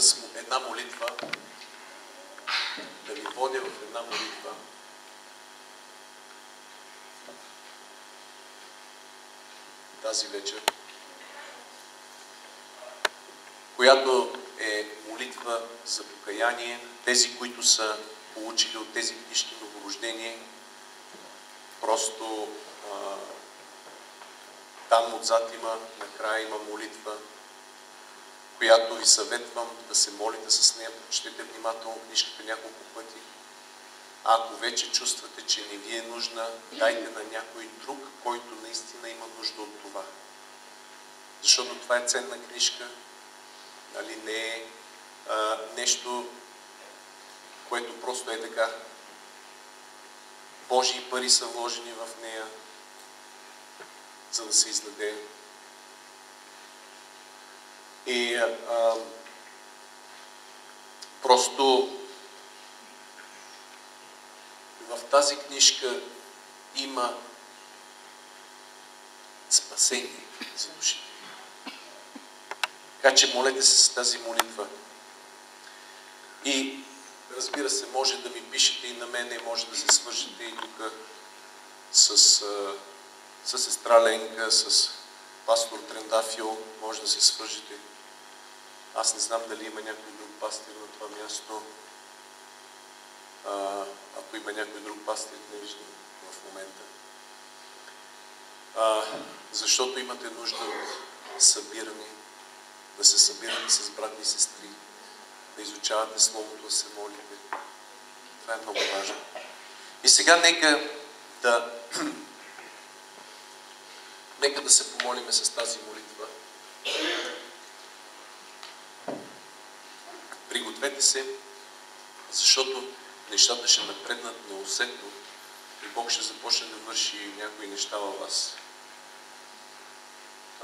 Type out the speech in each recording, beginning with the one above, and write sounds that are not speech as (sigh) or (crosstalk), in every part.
с една молитва, да ви водя в една молитва. Тази вечер, която е молитва за покаяние. Тези, които са получили от тези книжки новорождение, просто а, там отзад има, накрая има молитва, която ви съветвам да се молите с нея, прочетете внимателно книжката няколко пъти. Ако вече чувствате, че не ви е нужна, дайте на някой друг, който наистина има нужда от това. Защото това е ценна книжка, нали, не е а, нещо, което просто е така. Божии пари са вложени в нея, за да се издаде. И а, просто в тази книжка има спасение за душите. Така че молете се с тази молитва. И разбира се, може да ми пишете и на мене, може да се свържете и тук с, с сестра Ленка, с пастор Трендафил, може да се свържете. Аз не знам дали има някой друг пастир на това място. А, ако има някой друг пастир, не виждам в момента. А, защото имате нужда от събиране, да се събирате с брати и сестри, да изучавате Словото, да се молите. Това е много важно. И сега нека да (clears throat) нека да се помолиме с тази молитва. Пригответе се, защото нещата ще напреднат неусетно и Бог ще започне да върши някои неща във вас.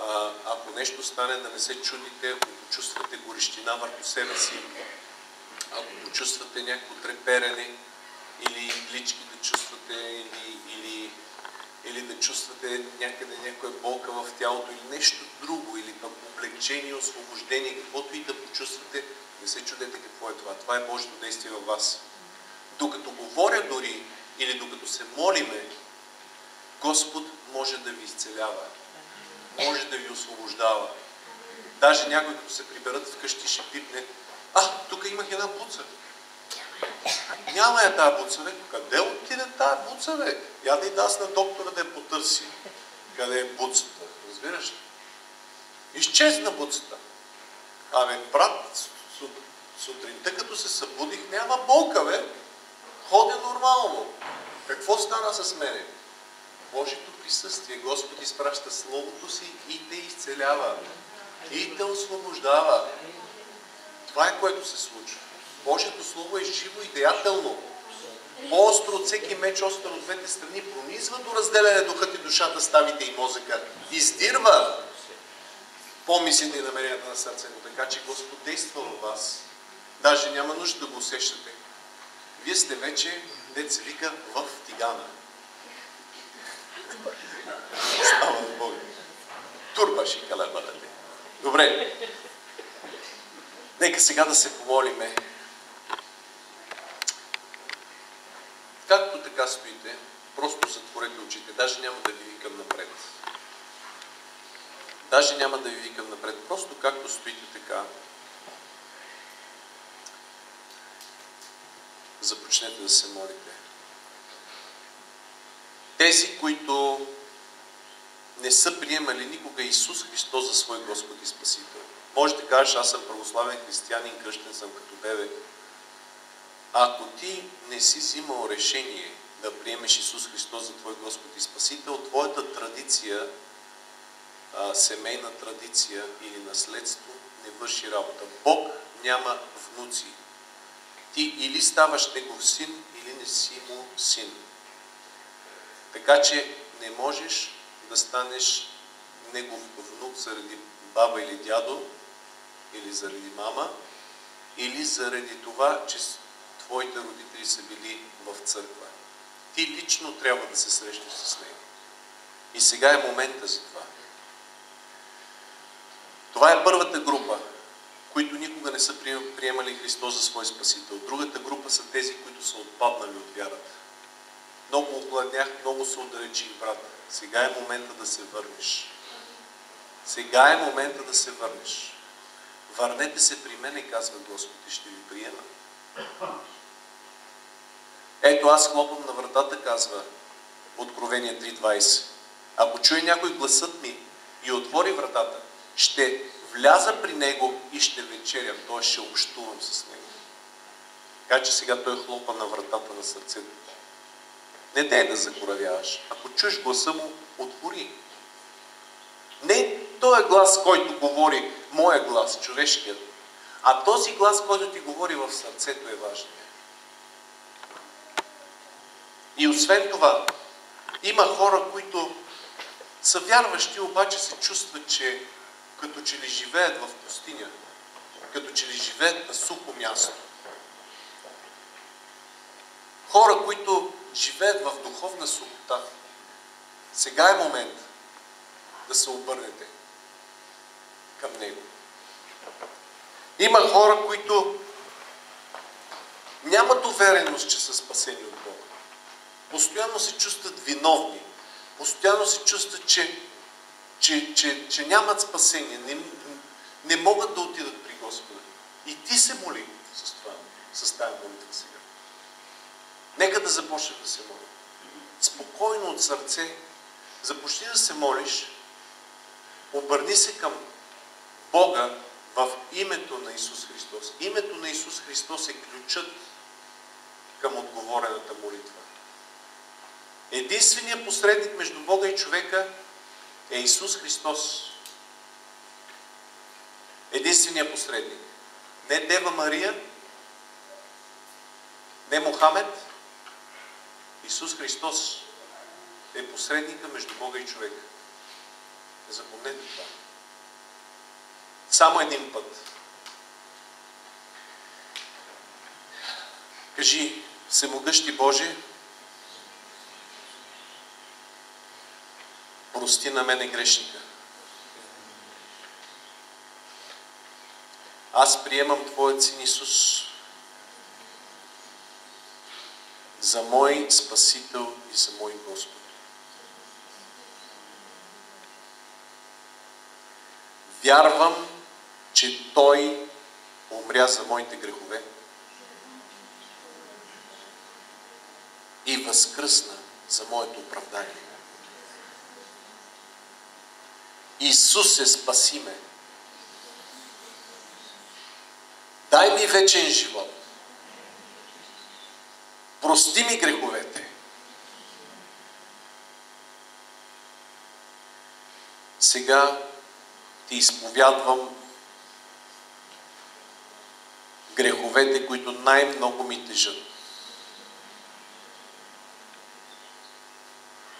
А, ако нещо стане, да не се чудите, ако почувствате горещина върху себе си, ако почувствате някакво треперене или лички да чувствате, или, или, или да чувствате някъде някоя болка в тялото, или нещо друго, или пък облегчение, освобождение, каквото и да почувствате, не се чудете какво е това. Това е Божието действие във вас. Докато говоря дори, или докато се молиме, Господ може да ви изцелява може да ви освобождава. Даже някой, като се приберат вкъщи, ще пипне. А, тук имах една буца. Няма я тази буца, бе. Къде отиде тази буца, бе? Я да и аз на доктора да я потърси. Къде е буцата? Разбираш ли? Изчезна буцата. Абе, брат, сутринта като се събудих, няма болка, бе. Ходя нормално. Какво стана с мене? Божието присъствие. Господ изпраща Словото си и те изцелява. И те освобождава. Това е което се случва. Божието Слово е живо и деятелно. По-остро от всеки меч, остро от двете страни, пронизва до разделяне духът и душата, ставите и мозъка. Издирва помислите и намеренията на сърцето. Така че Господ действа в вас. Даже няма нужда да го усещате. Вие сте вече, деца вика, в тигана. Слава на Бога. Турбаш и калебарали. Добре. Нека сега да се помолиме. Както така стоите, просто затворете очите. Даже няма да ви викам напред. Даже няма да ви викам напред. Просто както стоите така. Започнете да се молите. Тези, които не са приемали никога Исус Христос за свой Господ и Спасител. Може да кажеш, аз съм православен християнин, кръщен съм като бебе. Ако ти не си взимал решение да приемеш Исус Христос за твой Господ и Спасител, твоята традиция, семейна традиция или наследство не върши работа. Бог няма внуци. Ти или ставаш негов син, или не си му син. Така че не можеш да станеш негов внук заради баба или дядо, или заради мама, или заради това, че твоите родители са били в църква. Ти лично трябва да се срещаш с него. И сега е момента за това. Това е първата група, които никога не са приемали Христос за свой Спасител. Другата група са тези, които са отпаднали от вярата. Много охладнях, много се отдалечих, брат. Сега е момента да се върнеш. Сега е момента да се върнеш. Върнете се при мене, казва Господ, и ще ви приема. Ето аз хлопам на вратата, казва Откровение 3.20. Ако чуе някой гласът ми и отвори вратата, ще вляза при него и ще вечерям, т.е. ще общувам с него. Така че сега той хлопа на вратата на сърцето. Не дей да закоравяваш. Ако чуеш гласа му, отвори. Не този глас, който говори, моя глас, човешкият, а този глас, който ти говори в сърцето е важният. И освен това, има хора, които са вярващи, обаче се чувстват, че като че ли живеят в пустиня, като че ли живеят на сухо място. Хора, които живеят в духовна сухота. Сега е момент да се обърнете към Него. Има хора, които нямат увереност, че са спасени от Бога. Постоянно се чувстват виновни. Постоянно се чувстват, че, че, че, че нямат спасение. Не, не могат да отидат при Господа. И ти се моли с това, с тази молитва сега. Нека да започнем да се молим. Спокойно от сърце, започни да се молиш, обърни се към Бога в името на Исус Христос. Името на Исус Христос е ключът към отговорената молитва. Единственият посредник между Бога и човека е Исус Христос. Единственият посредник. Не Дева Мария, не Мохамед, Исус Христос е посредника между Бога и човека. Запомнете това. Само един път. Кажи, Всемогъщи Боже, прости на мене грешника. Аз приемам Твоят Син Исус за мой Спасител и за мой Господ. Вярвам, че Той умря за моите грехове и възкръсна за моето оправдание. Исус е спаси ме. Дай ми вечен живот. Прости ми греховете. Сега ти изповядвам греховете, които най-много ми тежат.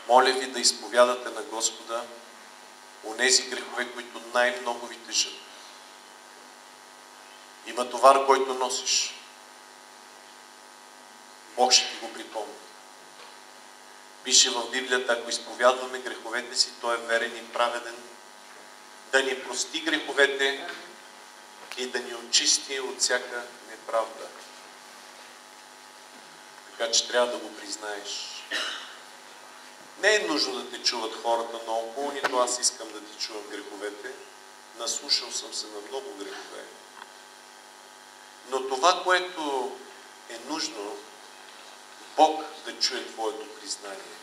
Моля ви да изповядате на Господа онези грехове, които най-много ви тежат. Има товар, който носиш. Бог ще ти го припомни. Пише в Библията, ако изповядваме греховете си, Той е верен и праведен, да ни прости греховете и да ни очисти от всяка неправда. Така че трябва да го признаеш. Не е нужно да те чуват хората наоколо, нито аз искам да ти чувам греховете. Наслушал съм се на много грехове. Но това, което е нужно, Бог да чуе твоето признание.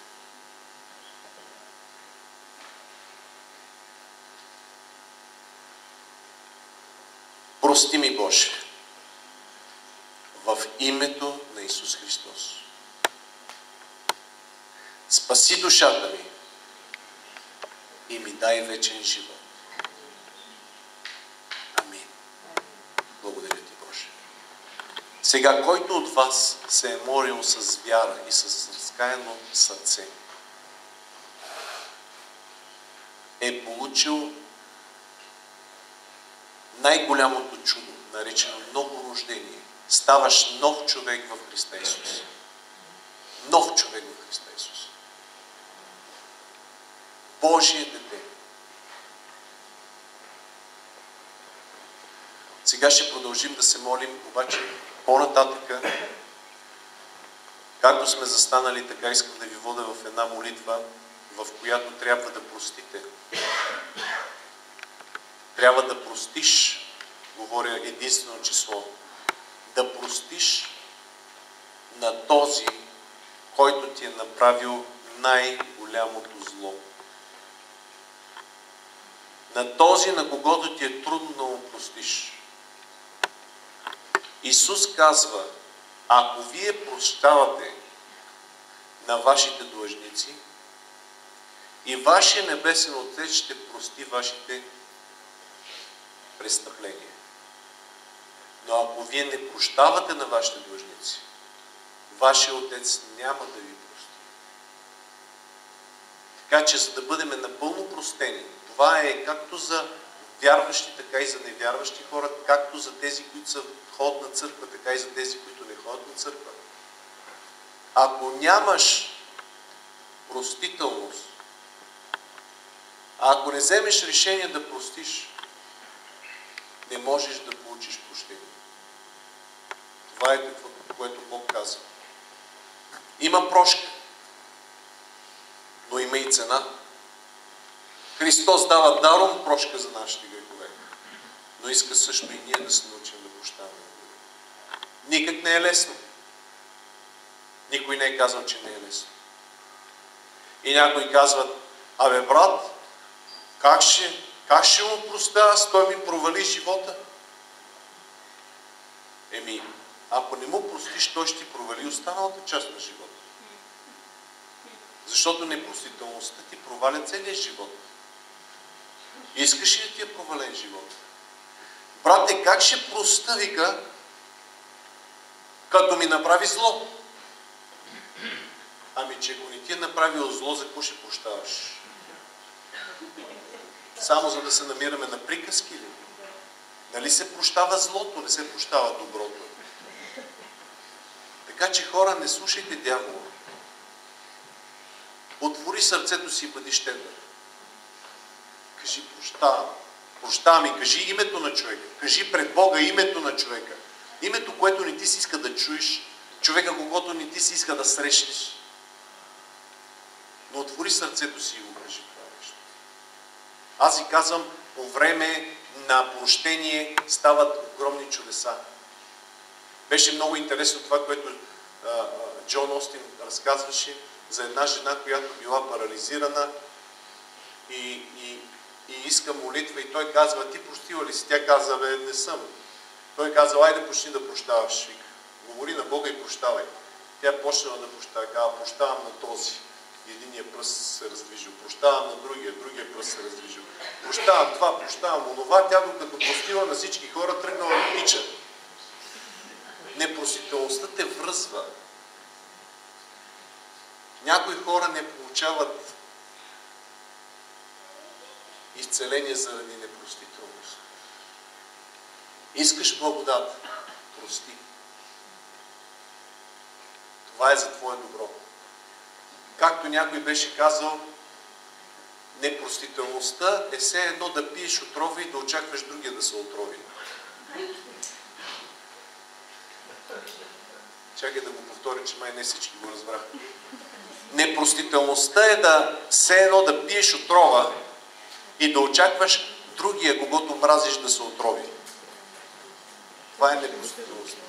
Прости ми, Боже, в името на Исус Христос. Спаси душата ми и ми дай вечен живот. Амин. Благодаря ти, Боже. Сега, който от вас се е молил с вяра и с разкаяно сърце, е получил най-голямото чудо, наречено ново рождение. Ставаш нов човек в Христа Исус. Нов човек в Христа Исус. Божие дете. Сега ще продължим да се молим, обаче по-нататъка, както сме застанали, така искам да ви вода в една молитва, в която трябва да простите. Трябва да простиш, говоря единствено число, да простиш на този, който ти е направил най-голямото зло. На този, на когото ти е трудно да му простиш. Исус казва, ако вие прощавате на вашите длъжници, и вашия небесен Отец ще прости вашите престъпления. Но ако вие не прощавате на вашите длъжници, вашия Отец няма да ви прости. Така че, за да бъдем напълно простени, това е както за вярващи, така и за невярващи хора, както за тези, които са ходят на църква, така и за тези, които не ходят на църква. Ако нямаш простителност, а ако не вземеш решение да простиш, не можеш да получиш прощение. Това е какво, което Бог казва. Има прошка, но има и цена. Христос дава даром прошка за нашите грехове. Но иска също и ние да се научим да прощаваме. Никак не е лесно. Никой не е казал, че не е лесно. И някои казват, абе брат, как ще, как ще му простя, аз той ми провали живота? Еми, ако не му простиш, той ще ти провали останалата част на живота. Защото непростителността ти проваля целият живот. Искаш ли да ти е провален живот? Брате, как ще проста, вика, като ми направи зло? Ами, че ако не ти е направил зло, за какво ще прощаваш? Само за да се намираме на приказки ли? Нали се прощава злото, не се прощава доброто? Така че хора, не слушайте дявола. Отвори сърцето си и бъди щедър. Кажи прощавам. Прощавам и кажи името на човека. Кажи пред Бога името на човека. Името, което не ти си иска да чуеш. Човека, когато не ти си иска да срещнеш. Но отвори сърцето си и го кажи това нещо. Аз ви казвам, по време на прощение стават огромни чудеса. Беше много интересно това, което а, Джон Остин разказваше за една жена, която била парализирана и, и, иска молитва и той казва, ти простила ли си? Тя казва, бе, не съм. Той казва, айде почни да прощаваш. Говори на Бога и прощавай. Тя почнала да прощава, казва, прощавам на този. Единия пръст се раздвижил. Прощавам на другия, другия пръст се раздвижил. Прощавам това, прощавам онова. Тя докато простила на всички хора, тръгнала да тича. Непростителността те връзва. Някои хора не получават изцеление заради непростителност. Искаш благодат, прости. Това е за твое добро. Както някой беше казал, непростителността е все едно да пиеш отрова и да очакваш другия да се отрови. Чакай да го повторя, че май не всички го разбраха. Непростителността е да все едно да пиеш отрова и да очакваш другия, когато мразиш да се отрови. Това е непростителността.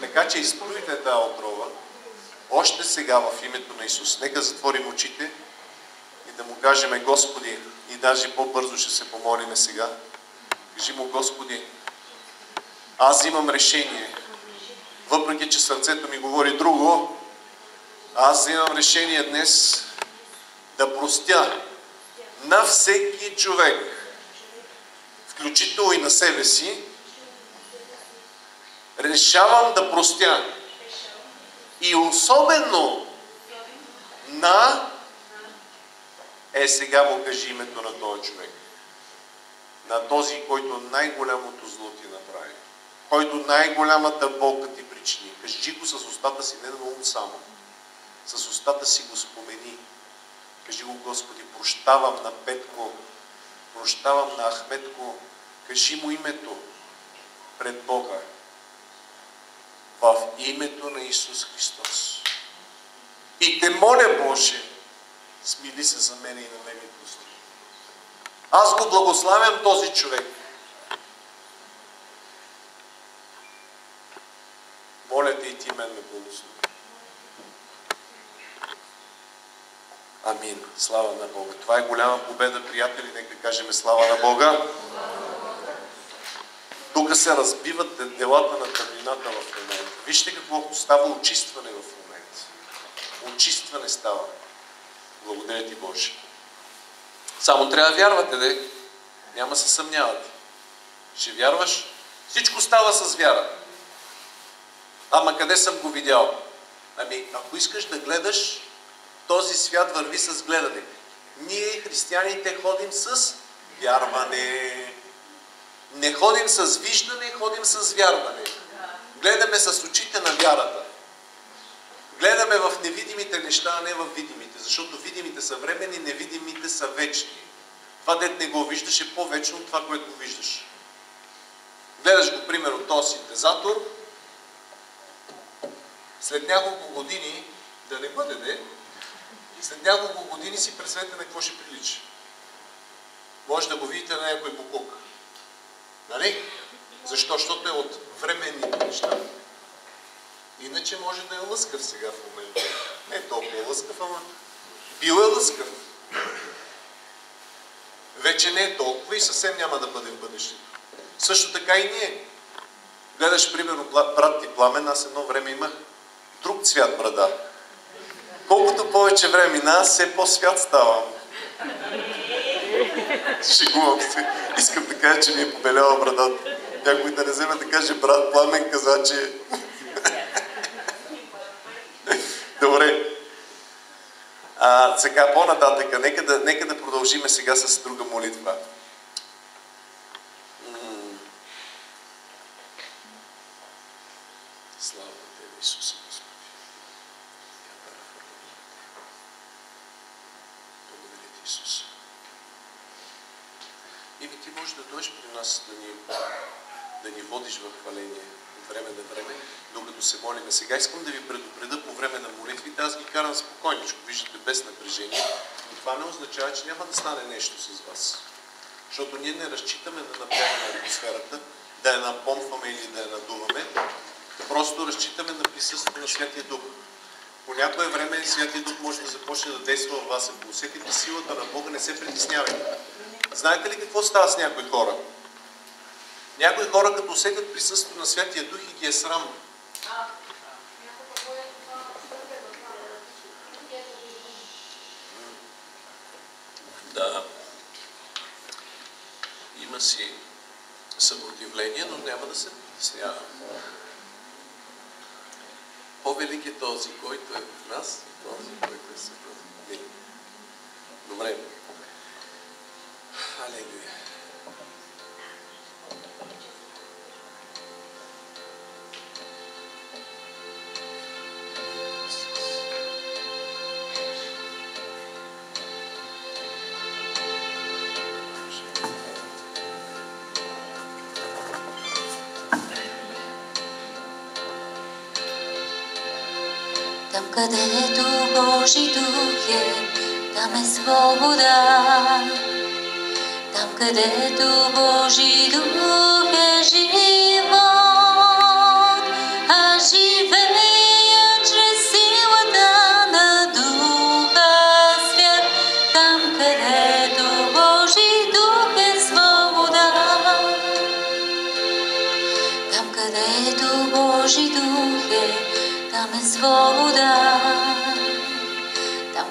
Така че изплюйте тази отрова още сега в името на Исус. Нека затворим очите и да му кажем Господи, и даже по-бързо ще се помолиме сега. Кажи му Господи, аз имам решение, въпреки че сърцето ми говори друго, аз имам решение днес да простя на всеки човек, включително и на себе си, решавам да простя. И особено на... Е, сега му кажи името на този човек. На този, който най-голямото зло ти направи. Който най-голямата болка ти причини. Кажи го с устата си, не на ум само. С устата си го спомени. Кажи го, Господи, прощавам на Петко, прощавам на Ахметко. Кажи му името. пред Бога в името на Исус Христос. И те моля, Боже, смили се за мене и на ми прости. Аз го благославям този човек. Моля те и ти мен ме благослови. Амин. Слава на Бога. Това е голяма победа, приятели. Нека кажем слава на Бога. Тук се разбиват делата на тъмнината в момента. Вижте какво става очистване в момента. Очистване става. Благодаря ти, Боже. Само трябва да вярвате, де. Няма се съмнявате. Ще вярваш? Всичко става с вяра. Ама къде съм го видял? Ами, ако искаш да гледаш, този свят върви с гледане. Ние, християните, ходим с вярване. Не ходим с виждане, ходим с вярване. Гледаме с очите на вярата. Гледаме в невидимите неща, а не в видимите, защото видимите са времени, невидимите са вечни. Това дет не го виждаш е по-вечно от това, което виждаш. Гледаш го, примерно, този синтезатор, след няколко години, да не бъде, не, след няколко години си представете на какво ще прилича. Може да го видите на някой буклук. Нали? Защо? Защото е от временните неща. Иначе може да е лъскав сега в момента. Не е толкова лъскав, ама бил е лъскав. Вече не е толкова и съвсем няма да бъде в бъдещето. Също така и ние. Гледаш, примерно, брат ти Пламен, аз едно време имах друг цвят брада. Колкото повече време мина, все по-свят ставам. Шегувам се. Искам да кажа, че ми е побеляла брадата. Някой да не вземе да каже, брат Пламен каза, че... Добре. А, сега по-нататък, нека да, нека да продължиме сега с друга молитва. Слава Тебе, Исусе Господи. Благодаря Ти, Исус. Ими Ти можеш да дойдеш при нас да ни, да ни водиш в хваление от време на време, докато се молиме. Сега искам да ви предупреда по време на молитвите. Аз ги карам спокойничко, виждате, без напрежение. Но това не означава, че няма да стане нещо с вас. Защото ние не разчитаме да напрягаме атмосферата, да я напомпваме или да я надуваме. Просто разчитаме на присъствието на Святия Дух. По някое време Святия Дух може да започне да действа в вас. Ако усетите силата на Бога, не се притеснявайте. Знаете ли какво става с някои хора? Някои хора, като усетят присъствието на Святия Дух и ги е срам. Да. Има си съпротивление, но няма да се притеснява. По-велик е този, който е там е свобода. Там, където Божи дух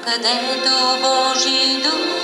Там, където Божи дух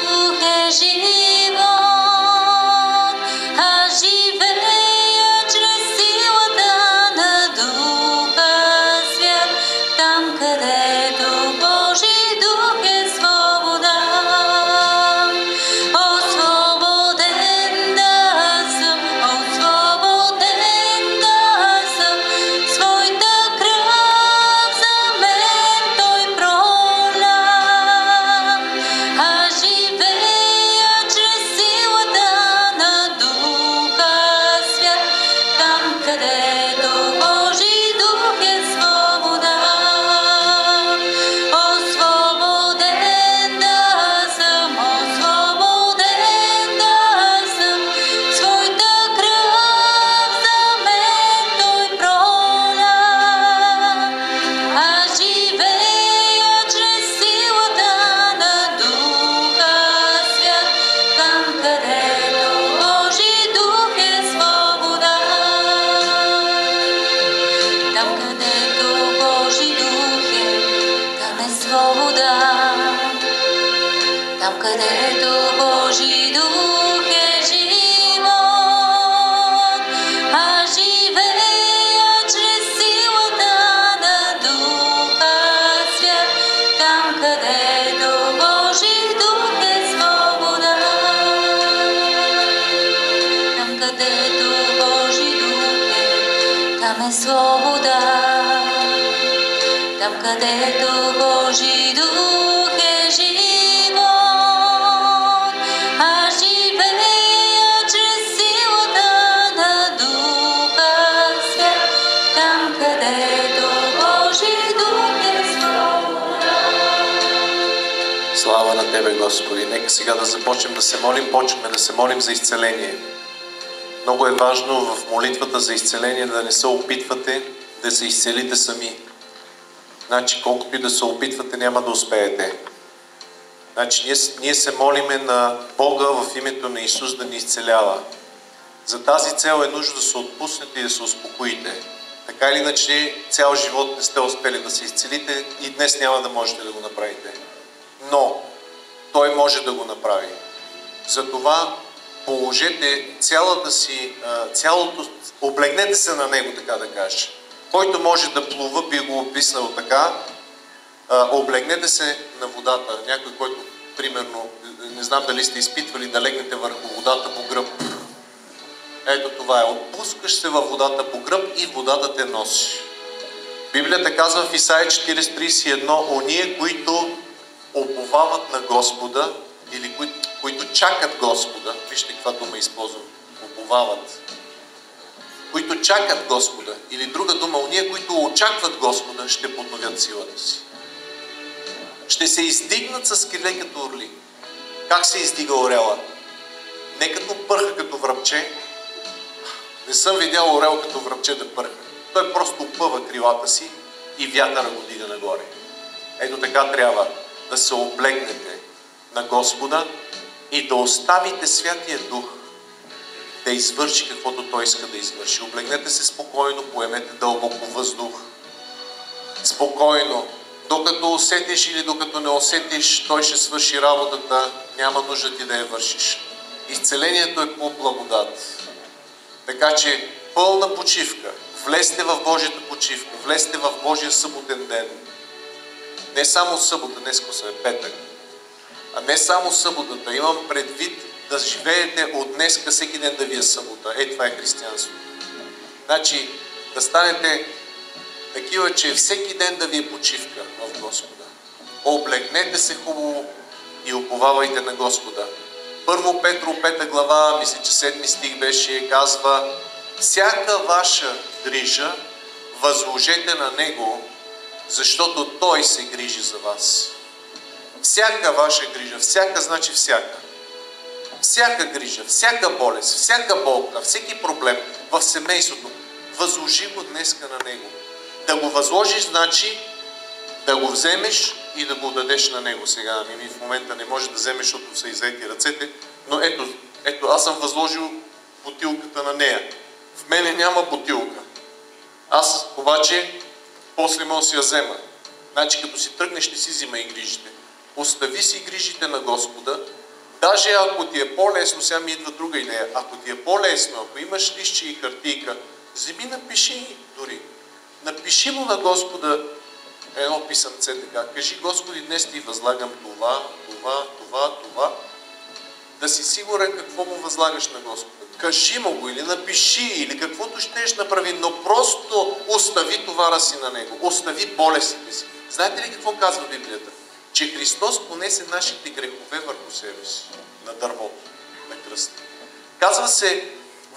Father. Господи! Нека сега да започнем да се молим. Почваме да се молим за изцеление. Много е важно в молитвата за изцеление да не се опитвате да се изцелите сами. Значи, колкото и да се опитвате, няма да успеете. Значи, ние, ние се молиме на Бога в името на Исус да ни изцелява. За тази цел е нужно да се отпуснете и да се успокоите. Така или иначе, цял живот не сте успели да се изцелите и днес няма да можете да го направите. Но Той може да го направи. Затова положете цялата си, цялото, облегнете се на Него, така да кажа. Който може да плува, би го описал така, облегнете се на водата. Някой, който, примерно, не знам дали сте изпитвали да легнете върху водата по гръб. Ето това е. Отпускаш се във водата по гръб и водата те носи. Библията казва в Исаия 40.31 Оние, които оповават на Господа или които, които чакат Господа, вижте каква дума използвам, оповават, които чакат Господа или друга дума, оние, които очакват Господа, ще подновят силата си. Ще се издигнат с криле като орли. Как се издига орела? Не като пърха като връбче. Не съм видял орел като връбче да пърха. Той просто опъва крилата си и вятъра го дига нагоре. Ето така трябва да се облегнете на Господа и да оставите Святия Дух да извърши каквото Той иска да извърши. Облегнете се спокойно, поемете дълбоко въздух. Спокойно. Докато усетиш или докато не усетиш, Той ще свърши работата. Няма нужда ти да я вършиш. Изцелението е по благодат. Така че пълна почивка. Влезте в Божията почивка. Влезте в Божия съботен ден. Не само събота, днес сме петък. А не само съботата. Имам предвид да живеете от днеска всеки ден да ви е събота. Е, това е християнство. Значи, да станете такива, че всеки ден да ви е почивка в Господа. Облегнете се хубаво и уповавайте на Господа. Първо Петро, 5 глава, мисля, че седми стих беше, казва Всяка ваша грижа възложете на Него, защото Той се грижи за вас. Всяка ваша грижа, всяка значи всяка. Всяка грижа, всяка болест, всяка болка, всеки проблем в семейството, възложи го днеска на Него. Да го възложиш значи да го вземеш и да го дадеш на Него сега. Ми в момента не може да вземеш, защото са иззети ръцете, но ето, ето, аз съм възложил бутилката на нея. В мене няма бутилка. Аз обаче после мога да си я взема. Значи като си тръгнеш, не си взима и грижите. Остави си грижите на Господа. Даже ако ти е по-лесно, сега ми идва друга идея, ако ти е по-лесно, ако имаш лище и хартийка, вземи напиши дори. Напиши му на Господа едно писъмце така. Кажи, Господи, днес ти възлагам това, това, това, това. Да си сигурен какво му възлагаш на Господа. Кажи му го или напиши, или каквото щеш направи, но просто остави товара си на него. Остави болестите си. Знаете ли какво казва Библията? Че Христос понесе нашите грехове върху себе си на дървото, на кръста. Казва се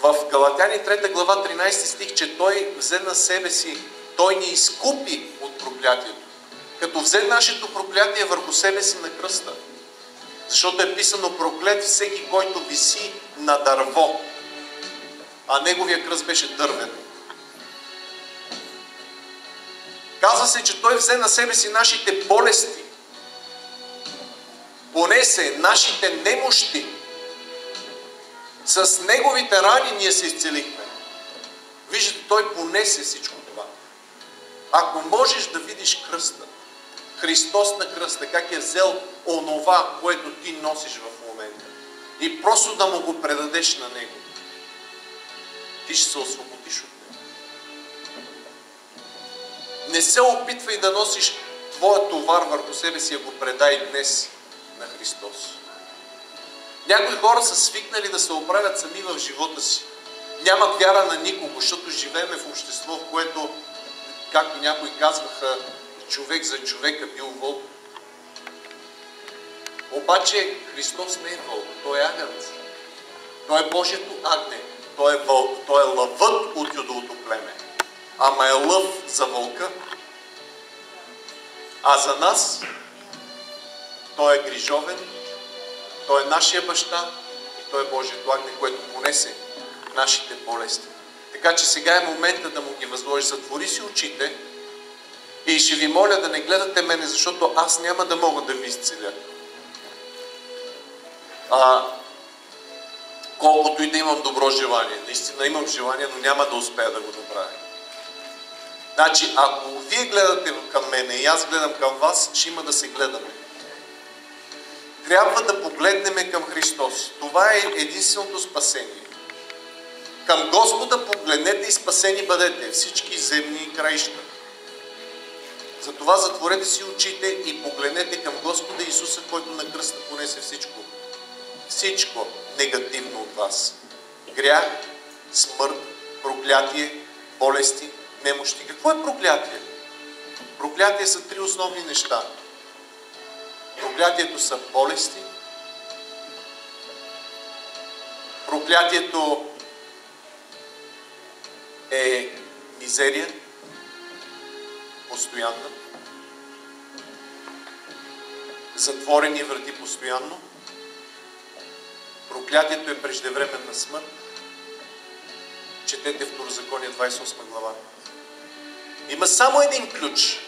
в Галатяни 3 глава 13 стих, че Той взе на себе си, Той ни изкупи от проклятието. Като взе нашето проклятие върху себе си на кръста. Защото е писано проклет всеки, който виси на дърво. А неговия кръст беше дървен. Казва се, че той взе на себе си нашите болести. Понесе нашите немощи. С неговите рани ние се изцелихме. Виждате, той понесе всичко това. Ако можеш да видиш кръста, Христос на кръста, как е взел онова, което ти носиш в момента. И просто да му го предадеш на Него. Ти ще се освободиш от Него. Не се опитвай да носиш твоя товар върху себе си, а го предай днес на Христос. Някои хора са свикнали да се оправят сами в живота си. нямат вяра на никого, защото живееме в общество, в което, както някои казваха, човек за човека бил вълк. Обаче Христос не е вълк, Той е агънц. Той е Божието агне. Той е, вълк, той е лъвът от юдовото племе. Ама е лъв за вълка. А за нас Той е грижовен, Той е нашия баща и Той е Божието агне, което понесе нашите болести. Така че сега е момента да му ги възложи. Затвори си очите и ще ви моля да не гледате мене, защото аз няма да мога да ви изцеля. А, колкото и да имам добро желание. Наистина имам желание, но няма да успея да го направя. Значи, ако вие гледате към мене и аз гледам към вас, ще има да се гледаме. Трябва да погледнем към Христос. Това е единственото спасение. Към Господа погледнете и спасени бъдете всички земни краища. Затова затворете си очите и погледнете към Господа Исуса, който на кръста понесе всичко. Всичко негативно от вас. Грях, смърт, проклятие, болести, немощи. Какво е проклятие? Проклятие са три основни неща. Проклятието са болести. Проклятието е мизерия, постоянна. Затворени врати постоянно. Проклятието е преждевременна смърт. Четете Второзаконие 28 глава. Има само един ключ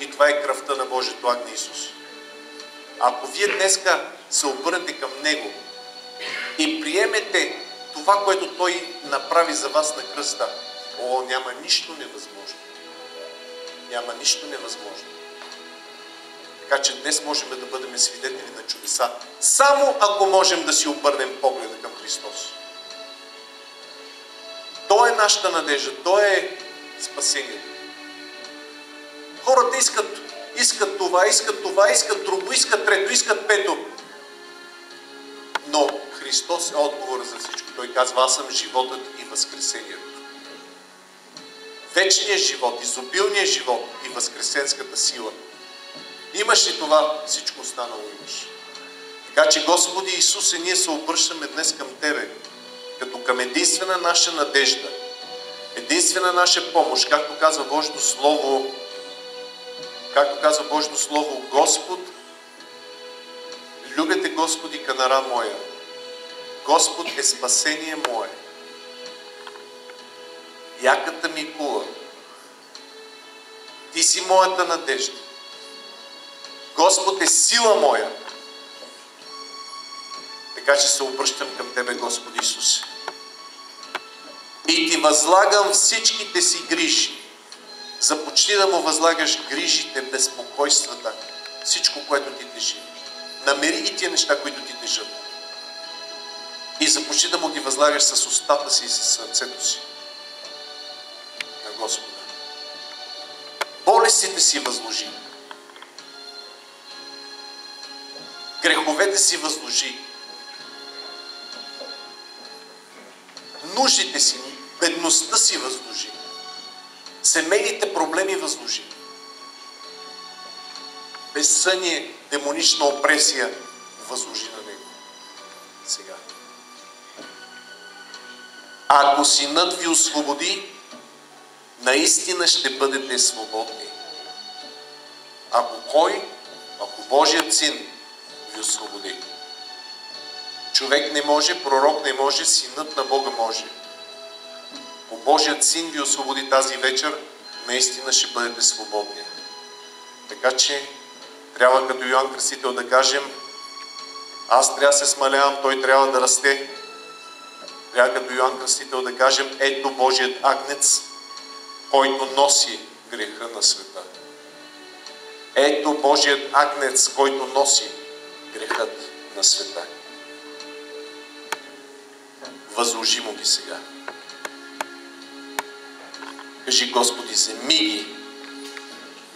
и това е кръвта на Божието Агне Исус. Ако вие днеска се обърнете към Него и приемете това, което Той направи за вас на кръста, о, няма нищо невъзможно. Няма нищо невъзможно. Така че днес можем да бъдем свидетели на чудеса. Само ако можем да си обърнем погледа към Христос. Той е нашата надежда. Той е спасението. Хората искат, искат това, искат това, искат друго, искат трето, искат пето. Но Христос е отговор за всичко. Той казва, аз съм животът и възкресението. Вечният живот, изобилният живот и възкресенската сила. Имаш ли това? Всичко останало имаш. Така че, Господи Исусе, ние се обръщаме днес към Тебе, като към единствена наша надежда, единствена наша помощ, както казва Божието Слово, както казва Божието Слово, Господ, любете Господи канара моя. Господ е спасение мое. Яката ми кула. Ти си моята надежда. Господ е сила моя. Така че се обръщам към Тебе, Господи Исус. И Ти възлагам всичките си грижи. Започни да му възлагаш грижите, безпокойствата, всичко, което ти тежи. Намери и тия неща, които ти тежат. И започни да му ги възлагаш с устата си и с сърцето си. На Господа. Болестите си възложи. Греховете си възложи. Нуждите си, бедността си възложи. Семейните проблеми възложи. Безсъние, демонична опресия възложи на него. Сега. Ако синът ви освободи, наистина ще бъдете свободни. Ако кой, ако Божият син ви освободи. Човек не може, пророк не може, синът на Бога може. Ако Божият син ви освободи тази вечер, наистина ще бъдете свободни. Така че трябва като Йоанн Кръстител да кажем, аз трябва да се смалявам, той трябва да расте. Трябва като Йоанн Кръстител да кажем, ето Божият агнец, който носи греха на света. Ето Божият агнец, който носи грехът на света. Възложи му ги сега. Кажи, Господи, вземи ги.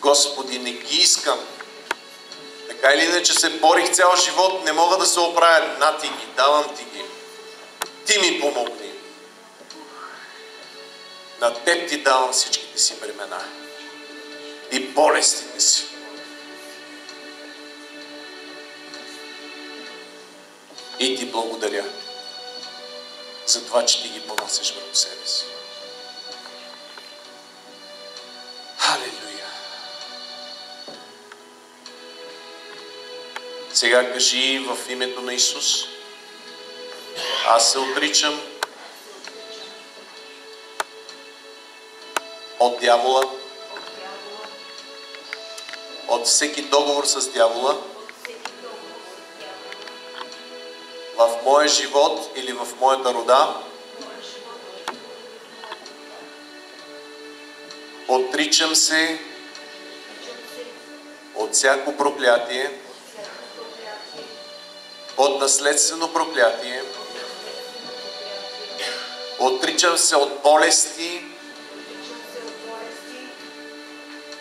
Господи, не ги искам. Така или иначе се борих цял живот, не мога да се оправя. На ти ги, давам ти ги. Ти ми помогни. На теб ти давам всичките си бремена и болестите си. И ти благодаря за това, че ти ги поносиш върху себе си. Халелуя! Сега кажи в името на Исус, аз се отричам от дявола, от всеки договор с дявола, моя живот или в моята рода, отричам се от всяко проклятие, от наследствено проклятие, отричам се от болести,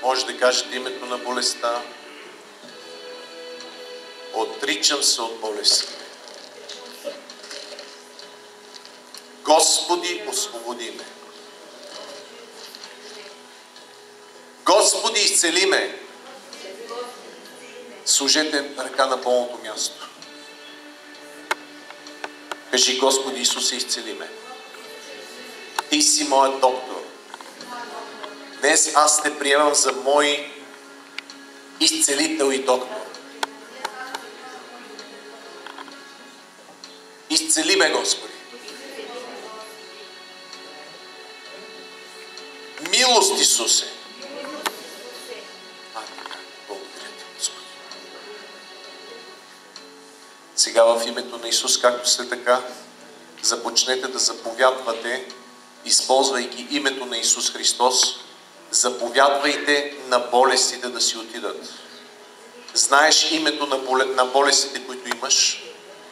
може да кажете името на болестта, отричам се от болестта. Господи, освободи ме. Господи, изцели ме. Служете ръка на болното място. Кажи, Господи Исусе, изцели ме. Ти си моят доктор. Днес аз те приемам за мой изцелител и доктор. Изцели ме, Господи. Милост, Исусе. Сега в името на Исус, както сте така, започнете да заповядвате, използвайки името на Исус Христос, заповядвайте на болестите да си отидат. Знаеш името на, на болестите, които имаш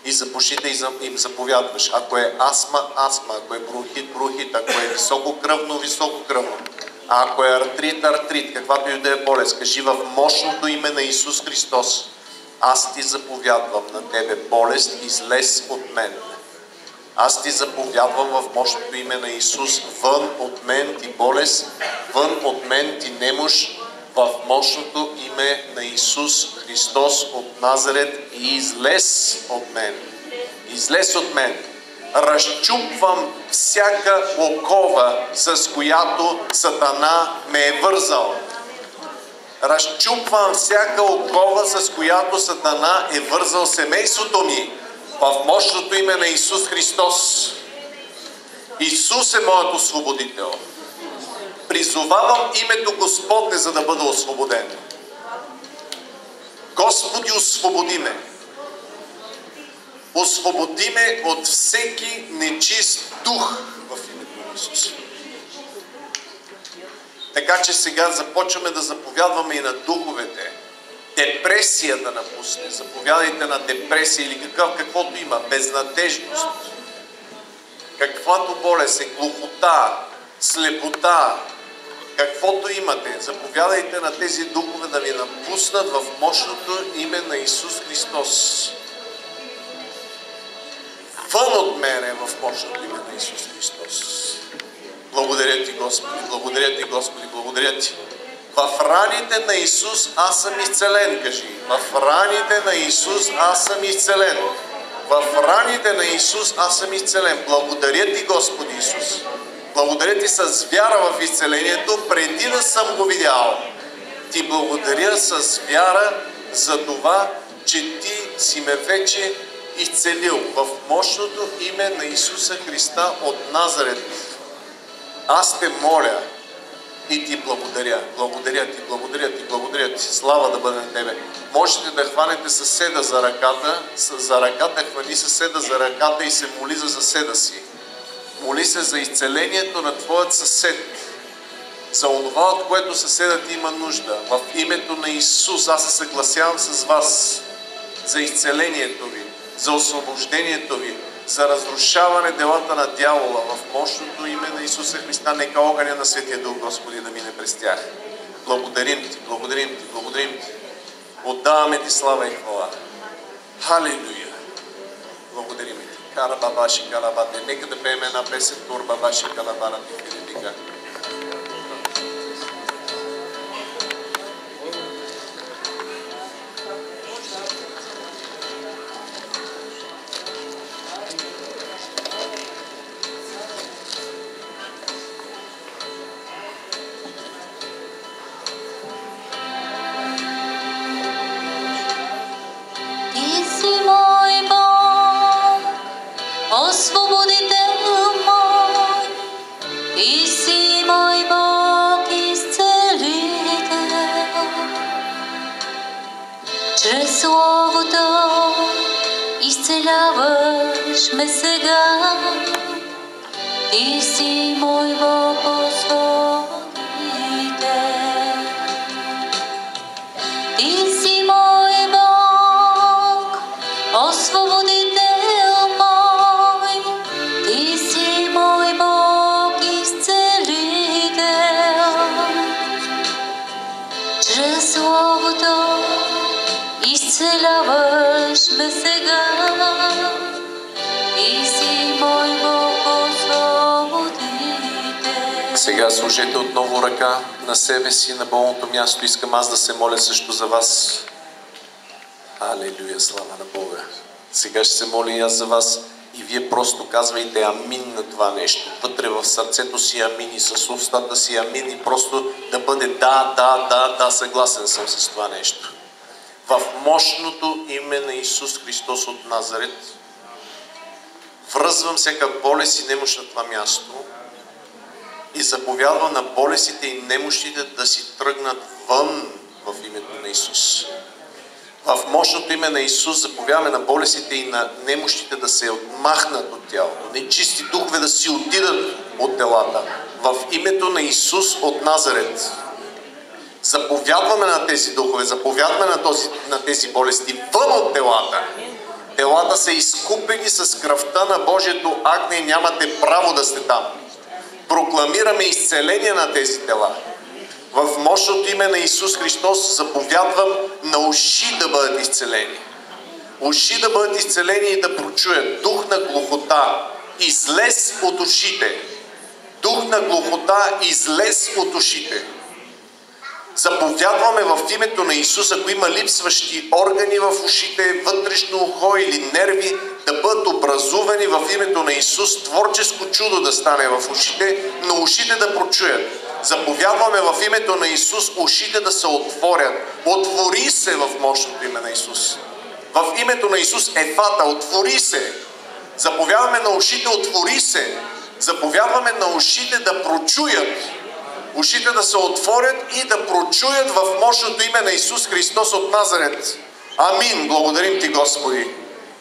и започни да им заповядваш. Ако е астма, астма, ако е бронхит, бронхит, ако е високо кръвно, високо кръвно. Ако е артрит, артрит, каквато и да е болест, кажи в мощното име на Исус Христос. Аз ти заповядвам на тебе болест, излез от мен. Аз ти заповядвам в мощното име на Исус, вън от мен ти болест, вън от мен ти немощ, в мощното име на Исус Христос от Назарет и излез от мен. Излез от мен. Разчупвам всяка окова, с която Сатана ме е вързал. Разчупвам всяка окова, с която Сатана е вързал семейството ми в мощното име на Исус Христос. Исус е моят освободител. Призовавам името Господне, за да бъда освободен. Господи, освободи ме. Освободи ме от всеки нечист дух в името на Исус. Така че сега започваме да заповядваме и на духовете. Депресия да напусне. Заповядайте на депресия или какъв, каквото има. Безнадежност. Каквато болест е глухота, слепота, каквото имате, заповядайте на тези духове да ви напуснат в мощното име на Исус Христос. Вън от мене в мощното име на Исус Христос. Благодаря ти, Господи, благодаря ти, Господи, благодаря ти. В раните на Исус аз съм изцелен, кажи. В раните на Исус аз съм изцелен. В раните на Исус аз съм изцелен. Благодаря ти, Господи Исус. Благодаря ти с вяра в изцелението, преди да съм го видял. Ти благодаря с вяра за това, че ти си ме вече изцелил в мощното име на Исуса Христа от Назарет. Аз те моля и ти благодаря. Благодаря ти, благодаря ти, благодаря ти. Слава да бъде на тебе. Можете да хванете съседа за ръката, за ръката, хвани съседа за ръката и се моли за съседа си. Моли се за изцелението на твоят съсед. За онова, от което съседът има нужда. В името на Исус аз се съгласявам с вас за изцелението ви, за освобождението ви, за разрушаване делата на дявола в мощното име на Исуса Христа. Нека огъня на Светия Дух, Господи, да мине през тях. Благодарим Ти, благодарим Ти, благодарим Ти. Отдаваме Ти слава и хвала. Халилуя! Благодарим Ти. Кара бабаши калабате. Нека да пеем една песен Тур освободител мой, ти си мой Бог изцелител. Чрез Словото изцеляваш ме сега, ти си мой Бог сложете отново ръка на себе си на болното място. Искам аз да се моля също за вас. Алелуя, слава на Бога. Сега ще се моля и аз за вас и вие просто казвайте амин на това нещо. Вътре в сърцето си амин и с устата си амин и просто да бъде да, да, да, да, съгласен съм с това нещо. В мощното име на Исус Христос от Назарет връзвам всяка болест и немощ на това място и заповядва на болестите и немощите да си тръгнат вън в името на Исус. В мощното име на Исус заповядаме на болестите и на немощите да се отмахнат от тялото. Нечисти духове да си отидат от телата. В името на Исус от Назарет. Заповядваме на тези духове, заповядваме на, този, на тези болести вън от телата. Телата са изкупени с кръвта на Божието агне и нямате право да сте там прокламираме изцеление на тези тела. В мощното име на Исус Христос заповядвам на уши да бъдат изцелени. Уши да бъдат изцелени и да прочуят. Дух на глухота, излез от ушите. Дух на глухота, излез от ушите. Заповядваме в името на Исус, ако има липсващи органи в ушите, вътрешно ухо или нерви, да бъдат образувани в името на Исус, творческо чудо да стане в ушите, но ушите да прочуят. Заповядваме в името на Исус ушите да се отворят. Отвори се в мощното име на Исус. В името на Исус ефата, отвори се. Заповядваме на ушите, отвори се. Заповядваме на ушите да прочуят ушите да се отворят и да прочуят в мощното име на Исус Христос от Назарет. Амин. Благодарим Ти, Господи.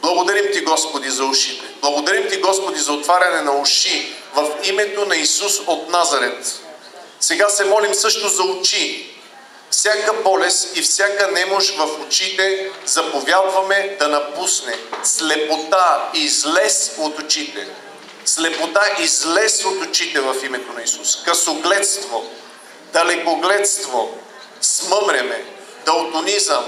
Благодарим Ти, Господи, за ушите. Благодарим Ти, Господи, за отваряне на уши в името на Исус от Назарет. Сега се молим също за очи. Всяка болест и всяка немощ в очите заповядваме да напусне. Слепота излез от очите. Слепота излез от очите в името на Исус. Късогледство, далекогледство, смъмреме, далтонизъм,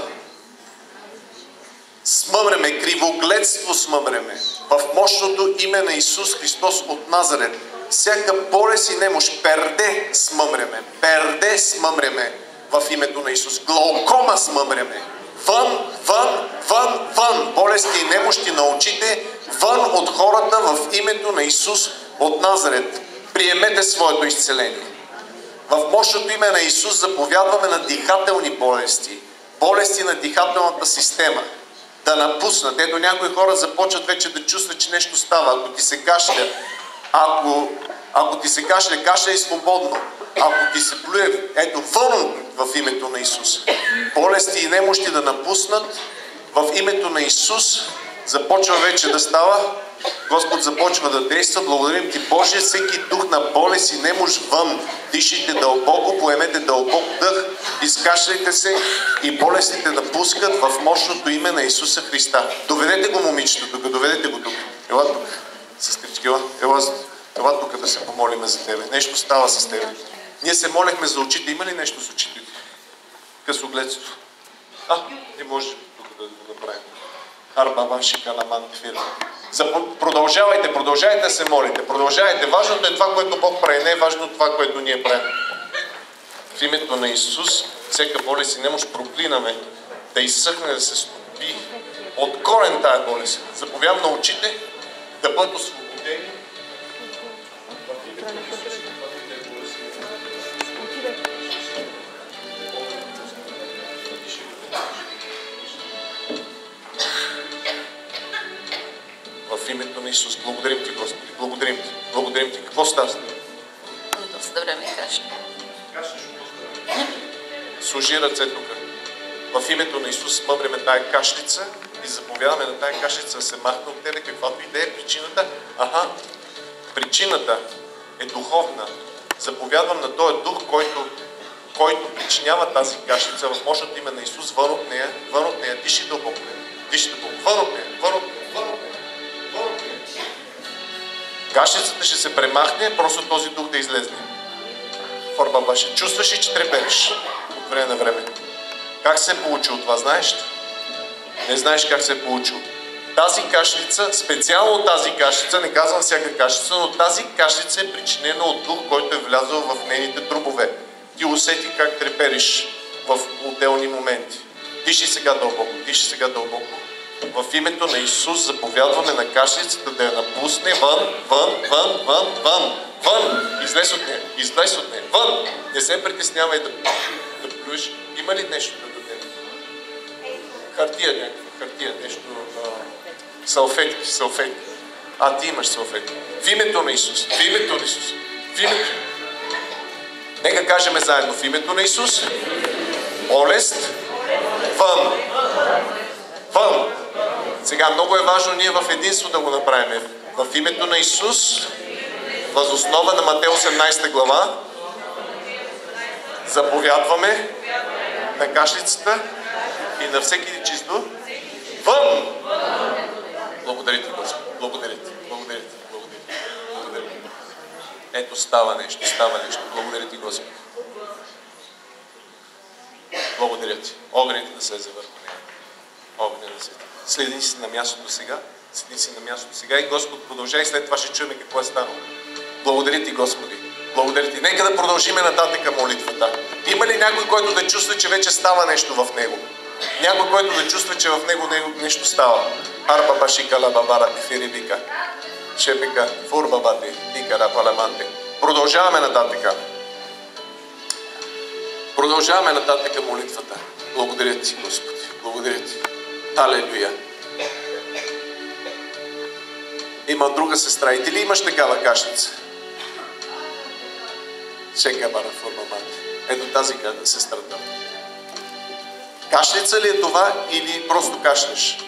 смъмреме, кривогледство смъмреме. В мощното име на Исус Христос от Назарет. Всяка болест и немощ, перде смъмреме, перде смъмреме в името на Исус. Глаукома смъмреме. Вън, вън, вън, вън. Болести и немощи на очите, вън от хората в името на Исус от Назарет. Приемете своето изцеление. В мощното име на Исус заповядваме на дихателни болести, болести на дихателната система, да напуснат. Ето някои хора започват вече да чувстват, че нещо става. Ако ти се кашля, ако, ако ти се кашля, кашля и свободно. Ако ти се плюе, ето вън в името на Исус. Болести и немощи да напуснат в името на Исус. Започва вече да става. Господ започва да действа. Благодарим ти, Боже, всеки дух на болест и немощ вън. Дишите дълбоко, поемете дълбок дъх, изкашляйте се и болестите да пускат в мощното име на Исуса Христа. Доведете го момичето тук, доведете го тук. Ела тук. Сестрички, ела, ела, ела тук да се помолиме за тебе. Нещо става с тебе. Ние се молехме за очите. Има ли нещо с очите? Късогледство. А, не може тук да го направим. Арбаба Шикаламан Кфир. Продължавайте, продължавайте да се молите. Продължавайте. Важното е това, което Бог прави. Не е важно това, което ние правим. В името на Исус, всяка болест и немощ проклинаме да изсъхне, да се стопи от корен тая болест. Заповядам на очите да бъдат освободени. На Исус. Благодарим ти, Господи. Благодарим ти. Благодарим ти. Какво става? Доста време кашля. Служи ръце тук. В името на Исус смъбреме тая кашлица и заповядаме на тая кашлица да се махне от тебе, каквато и да е причината. Аха, причината е духовна. Заповядвам на този дух, който, който причинява тази кашлица в мощното име на Исус, вън от нея, вън от нея, диши дълбоко. Диши дълбоко, вън от нея, вън от нея, Кашлицата ще се премахне, просто този дух да излезне. Форбаба, ще чувстваш ли, че трепериш от време на време. Как се е получило това, знаеш ли? Не знаеш как се е получило. Тази кашлица, специално тази кашлица, не казвам всяка кашлица, но тази кашлица е причинена от дух, който е влязъл в нейните трубове. Ти усети как трепериш в отделни моменти. Диши сега дълбоко, диши сега дълбоко. В името на Исус заповядваме на кашлицата да я напусне вън, вън, вън, вън, вън, вън. Излез от нея, излез от нея, вън. Не се притеснявай да, да плюеш. Има ли нещо да дадем? Хартия някаква, хартия, нещо. А, салфетки, салфетки. А, ти имаш салфетки. В името на Исус, в името на Исус, в името. Нека кажем заедно в името на Исус. Болест, вън. Вън. Сега много е важно ние в единство да го направим. В името на Исус, възоснова на Матео 18 глава, заповядваме на кашлицата и на всеки чисто вън. Благодаря ти, Господи. Благодаря ти. Благодаря ти. Ето става нещо, става нещо. Благодаря ти, Господи. Благодаря ти. Огнените да слезе върху нея. Огнен да се. Следи си на мястото сега. Седи си на мястото сега и Господ продължай. След това ще чуем какво е станало. Благодаря ти, Господи. Благодаря ти. Нека да продължиме нататък молитвата. Има ли някой, който да чувства, че вече става нещо в него? Някой, който да чувства, че в него нещо става. Арба башика ла бабара фирибика. Шепика фурба бати икара паламанте. Продължаваме нататък. Продължаваме нататък молитвата. Благодаря ти, Господи. Благодаря ти. Алелуя. Има друга сестра. И ти ли имаш такава кашница? Чека бара форма мати. Ето тази сестрата. Кашлица ли е това или просто кашлеш?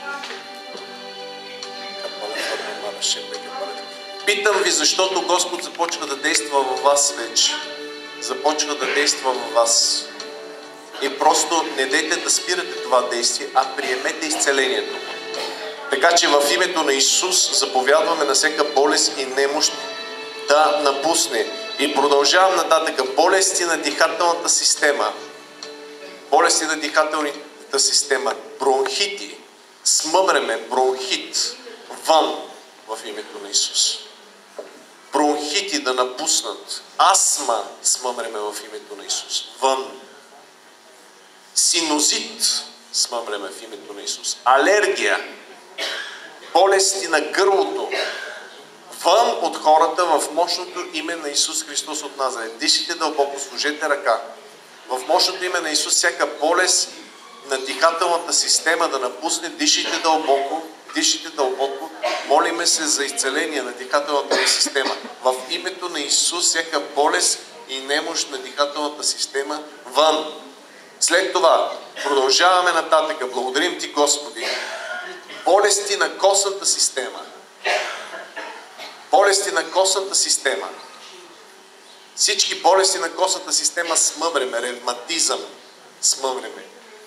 Питам ви, защото Господ започва да действа във вас вече. Започва да действа във вас. И просто не дейте да спирате това действие, а приемете изцелението. Така че в името на Исус заповядваме на всяка болест и немощ да напусне. И продължавам нататък. Болести на дихателната система. Болести на дихателната система. Бронхити. Смъмреме. Бронхит. Вън в името на Исус. Бронхити да напуснат. Астма. Смъмреме в името на Исус. Вън. Синозит. Смъмреме в името на Исус. Алергия. Болести на гърлото вън от хората в мощното име на Исус Христос от Назарет. Дишите дълбоко, служете ръка. В мощното име на Исус всяка болест на дихателната система да напусне, дишите дълбоко, дишите дълбоко, молиме се за изцеление на дихателната система. В името на Исус всяка болест и немощ на дихателната система вън. След това продължаваме нататък. Благодарим Ти, Господи. Болести на костната система болести на костната система. Всички болести на костната система смъмреме, ревматизъм смъмреме.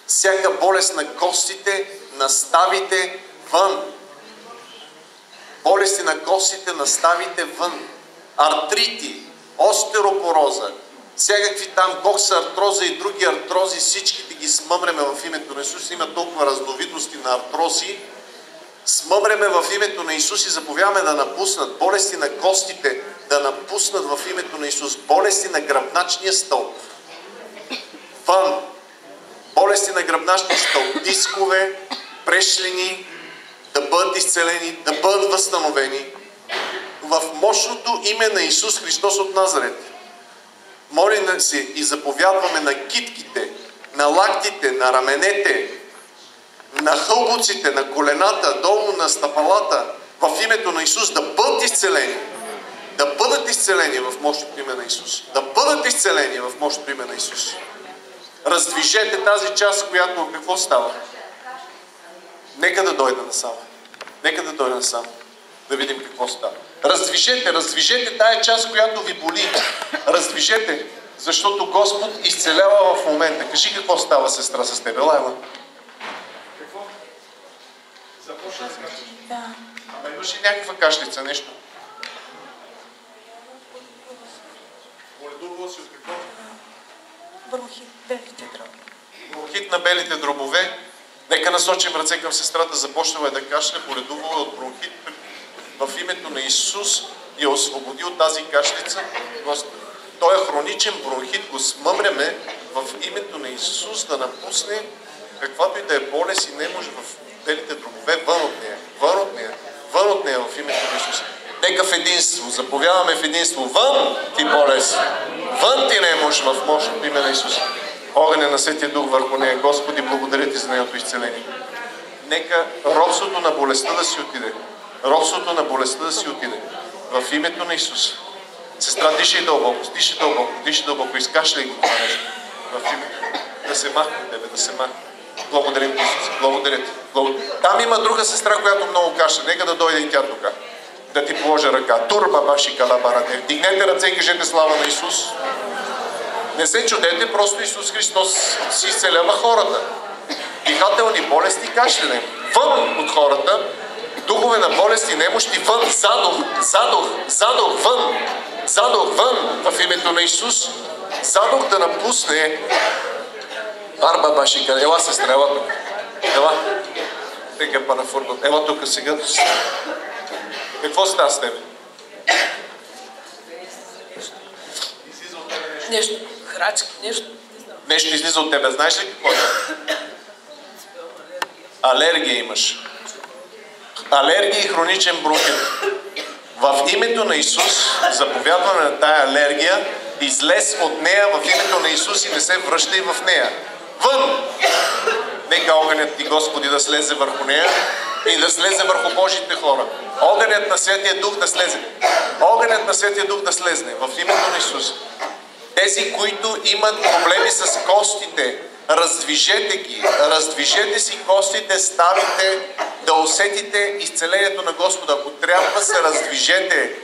Всяка болест на костите, на ставите вън. Болести на костите, на ставите вън. Артрити, остеропороза, всякакви там коксартроза и други артрози, всичките ги смъмреме в името на Исус. Има толкова разновидности на артрози, смъмреме в името на Исус и заповядаме да напуснат болести на костите, да напуснат в името на Исус болести на гръбначния стълб. Вън. Болести на гръбначния стълб. Дискове, прешлини, да бъдат изцелени, да бъдат възстановени в мощното име на Исус Христос от Назарет. Молим се и заповядваме на китките, на лактите, на раменете, на хълбуците, на колената, долу на стъпалата, в името на Исус, да бъдат изцелени. Да бъдат изцелени в мощното име на Исус. Да бъдат изцелени в мощното име на Исус. Раздвижете тази част, която какво става? Нека да дойда насам. Нека да дойда насам. Да видим какво става. Раздвижете, раздвижете тая част, която ви боли. Раздвижете, защото Господ изцелява в момента. Кажи какво става, сестра, с тебе. Лайла. Какво? Започна с кашлица. Да. Ама имаш ли някаква кашлица, нещо? Боледувала си от какво? Бронхит, белите дроби. Бронхит на белите дробове. Нека насочим ръце към сестрата, започнала е да кашля, боледувала е от бронхит. В името на Исус я освободи от тази кашлица. Господи, Той е хроничен бронхит, го смъмреме в името на Исус да напусне каквато и да е болест и немощ в белите дробове, вън от нея, вън от нея, вън от нея в името на Исус. Нека в единство, заповядаме в единство, вън ти болест, вън ти немощ в мощното име на Исус. Огъня на Светия Дух върху нея. Господи, благодаря ти за нейното изцеление. Нека робството на болестта да си отиде. Робството на болестта да си отиде. В името на Исус. Сестра, дишай дълбоко, дишай дълбоко, дишай дълбоко, изкашляй го това нещо. В името. Да се махне тебе, да се махне. Благодарим ти, Исус. Благодаря ти. Благодаря. Там има друга сестра, която много кашля. Нека да дойде и тя тук. Да ти положа ръка. Турба баши калабарате. Дигнете ръце и кажете слава на Исус. Не се чудете, просто Исус Христос си изцелява хората. Дихателни болести, кашляне. Вън от хората, духове на болести, немощи, вън, задух, задух, задух, вън, задух, вън, в името на Исус. Задух да напусне Арба Башика. Ела, сестра, ела тук. Ела. Нека панафурба. Ела тук сега. Какво става с тебе? Нещо, храчки, нещо. Нещо излиза от тебе. Знаеш ли какво е? (laughs) Алергия имаш. Алергия и хроничен бронхит. В името на Исус заповядваме на тая алергия, излез от нея в името на Исус и не се връщай в нея. Вън! Нека огънят ти, Господи, да слезе върху нея и да слезе върху Божите хора. Огънят на Светия Дух да слезе. Огънят на Светия Дух да слезне в името на Исус. Тези, които имат проблеми с костите, раздвижете ги, раздвижете си костите, ставите да усетите изцелението на Господа. Ако трябва, се раздвижете.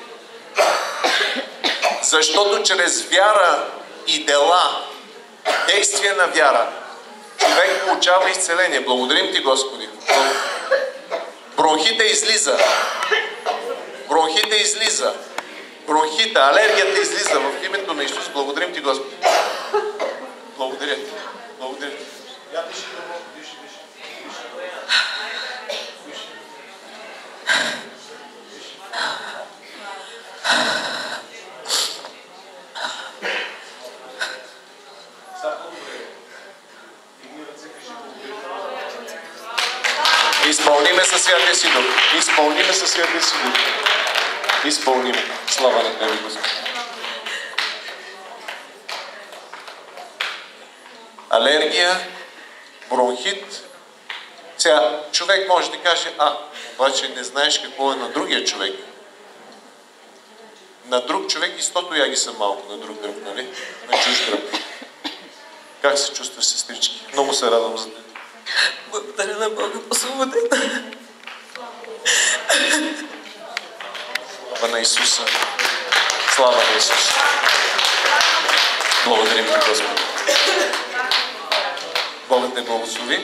Защото чрез вяра и дела, действие на вяра, човек получава изцеление. Благодарим ти, Господи. Бронхита излиза. Бронхита излиза. Бронхита, алергията излиза в името на Исус. Благодарим ти, Господи. Благодаря ти. Благодаря. Изпълниме със Святия си Дух. Изпълниме със Святия си Дух. Изпълниме. Слава на Тебе, Господи. Алергия, бронхит. Сега, човек може да каже, а, обаче не знаеш какво е на другия човек. На друг човек и стото яги са малко на друг гръб, нали? На чуж гръб. Как се чувстваш, сестрички? Много се радвам за теб. Благодаря на Бога, освободена. Слава на Исуса. Слава на Исус. Благодарим ти, Господи. Бог те благослови.